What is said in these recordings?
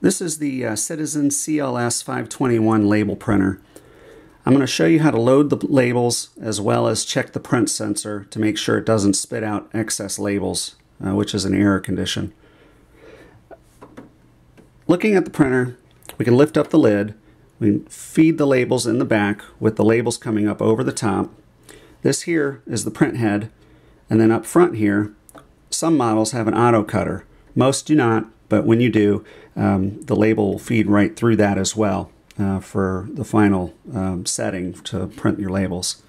This is the uh, Citizen CLS 521 label printer. I'm going to show you how to load the labels as well as check the print sensor to make sure it doesn't spit out excess labels, uh, which is an error condition. Looking at the printer, we can lift up the lid, we feed the labels in the back with the labels coming up over the top. This here is the print head, and then up front here, some models have an auto cutter. Most do not, but when you do, um, the label will feed right through that as well uh, for the final um, setting to print your labels.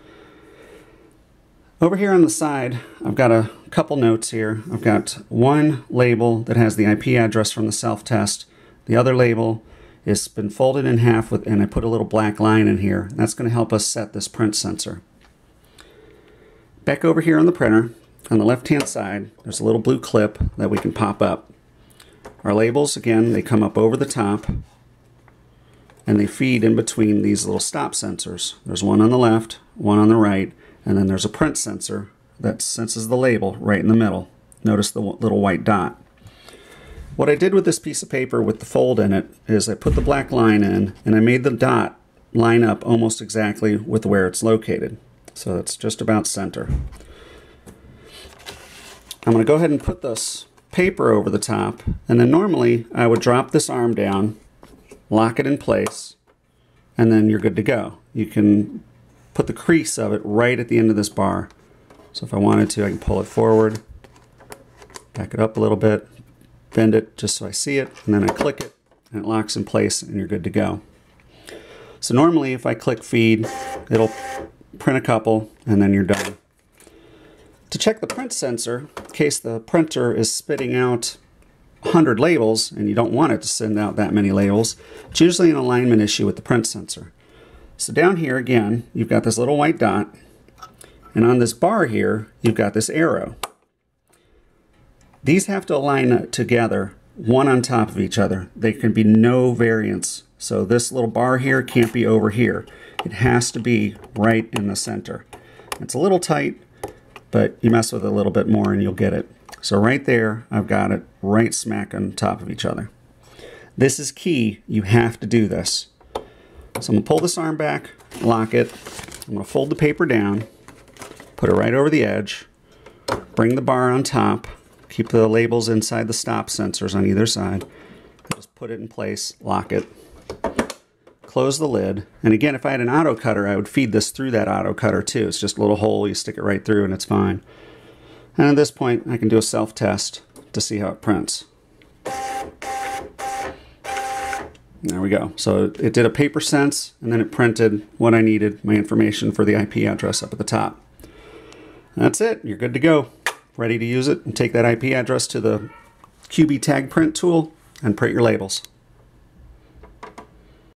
Over here on the side, I've got a couple notes here. I've got one label that has the IP address from the self-test. The other label has been folded in half with, and I put a little black line in here. That's going to help us set this print sensor. Back over here on the printer, on the left-hand side, there's a little blue clip that we can pop up. Our labels, again, they come up over the top and they feed in between these little stop sensors. There's one on the left, one on the right, and then there's a print sensor that senses the label right in the middle. Notice the little white dot. What I did with this piece of paper with the fold in it is I put the black line in and I made the dot line up almost exactly with where it's located. So it's just about center. I'm going to go ahead and put this paper over the top, and then normally I would drop this arm down, lock it in place, and then you're good to go. You can put the crease of it right at the end of this bar. So if I wanted to, I can pull it forward, back it up a little bit, bend it just so I see it, and then I click it, and it locks in place, and you're good to go. So normally if I click feed, it'll print a couple, and then you're done. To check the print sensor, in case the printer is spitting out 100 labels and you don't want it to send out that many labels, it's usually an alignment issue with the print sensor. So down here again, you've got this little white dot, and on this bar here, you've got this arrow. These have to align together, one on top of each other. There can be no variance. So this little bar here can't be over here. It has to be right in the center. It's a little tight, but you mess with it a little bit more and you'll get it. So right there, I've got it right smack on top of each other. This is key. You have to do this. So I'm going to pull this arm back, lock it. I'm going to fold the paper down, put it right over the edge, bring the bar on top, keep the labels inside the stop sensors on either side, just put it in place, lock it, close the lid. And again, if I had an auto cutter, I would feed this through that auto cutter too. It's just a little hole, you stick it right through and it's fine. And at this point, I can do a self-test to see how it prints. There we go. So it did a paper sense, and then it printed what I needed, my information for the IP address up at the top. that's it. You're good to go. Ready to use it and take that IP address to the QB tag print tool and print your labels.